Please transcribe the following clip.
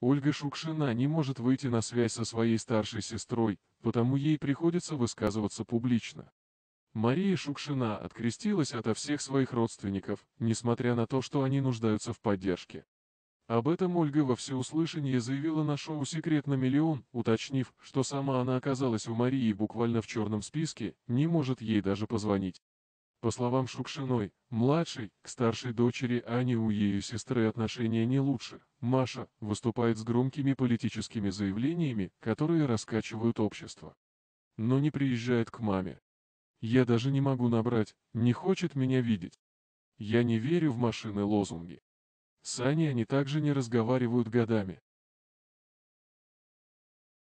Ольга Шукшина не может выйти на связь со своей старшей сестрой, потому ей приходится высказываться публично. Мария Шукшина открестилась ото всех своих родственников, несмотря на то, что они нуждаются в поддержке. Об этом Ольга во всеуслышание заявила на шоу «Секрет на миллион», уточнив, что сама она оказалась у Марии буквально в черном списке, не может ей даже позвонить. По словам Шукшиной, младшей, к старшей дочери Ани у ее сестры отношения не лучше. Маша выступает с громкими политическими заявлениями, которые раскачивают общество. Но не приезжает к маме. Я даже не могу набрать, не хочет меня видеть. Я не верю в машины лозунги. С Аней они также не разговаривают годами.